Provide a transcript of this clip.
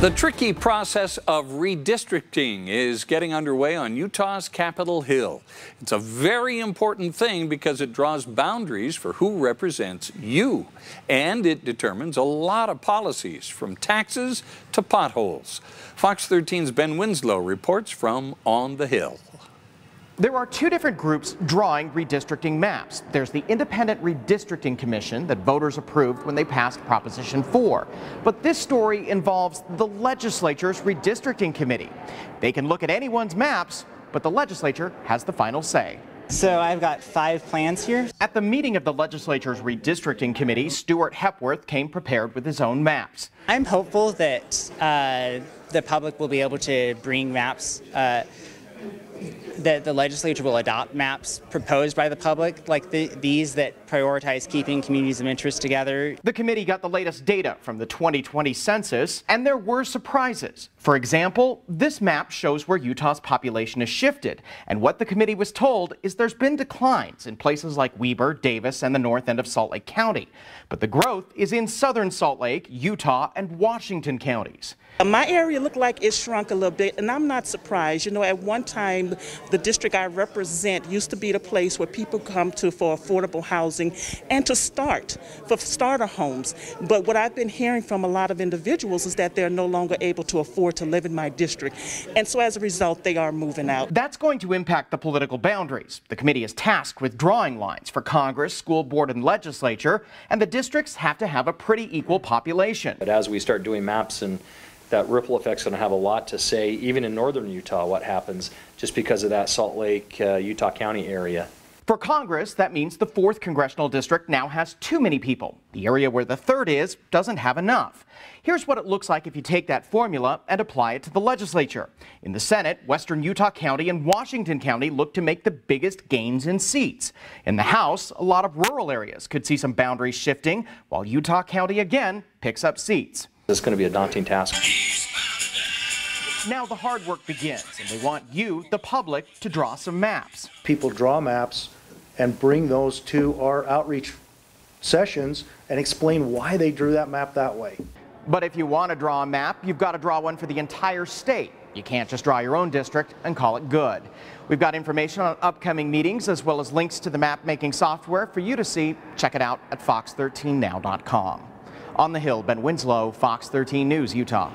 The tricky process of redistricting is getting underway on Utah's Capitol Hill. It's a very important thing because it draws boundaries for who represents you, and it determines a lot of policies from taxes to potholes. Fox 13's Ben Winslow reports from On the Hill. There are two different groups drawing redistricting maps. There's the Independent Redistricting Commission that voters approved when they passed Proposition 4. But this story involves the legislature's redistricting committee. They can look at anyone's maps, but the legislature has the final say. So I've got five plans here. At the meeting of the legislature's redistricting committee, Stuart Hepworth came prepared with his own maps. I'm hopeful that uh, the public will be able to bring maps uh, that the legislature will adopt maps proposed by the public, like the, these that prioritize keeping communities of interest together. The committee got the latest data from the 2020 census, and there were surprises. For example, this map shows where Utah's population has shifted, and what the committee was told is there's been declines in places like Weber, Davis, and the north end of Salt Lake County. But the growth is in southern Salt Lake, Utah, and Washington counties. My area looked like it shrunk a little bit, and I'm not surprised. You know, at one time, the district I represent used to be the place where people come to for affordable housing and to start, for starter homes. But what I've been hearing from a lot of individuals is that they're no longer able to afford to live in my district. And so as a result, they are moving out. That's going to impact the political boundaries. The committee is tasked with drawing lines for Congress, school board, and legislature, and the districts have to have a pretty equal population. But as we start doing maps and that ripple effect's going to have a lot to say, even in northern Utah, what happens just because of that Salt Lake, uh, Utah County area. For Congress, that means the 4th Congressional District now has too many people. The area where the 3rd is doesn't have enough. Here's what it looks like if you take that formula and apply it to the legislature. In the Senate, Western Utah County and Washington County look to make the biggest gains in seats. In the House, a lot of rural areas could see some boundaries shifting, while Utah County again picks up seats. It's going to be a daunting task. Now the hard work begins, and they want you, the public, to draw some maps. People draw maps and bring those to our outreach sessions and explain why they drew that map that way. But if you want to draw a map, you've got to draw one for the entire state. You can't just draw your own district and call it good. We've got information on upcoming meetings as well as links to the map making software for you to see. Check it out at fox13now.com. On the Hill, Ben Winslow, Fox 13 News, Utah.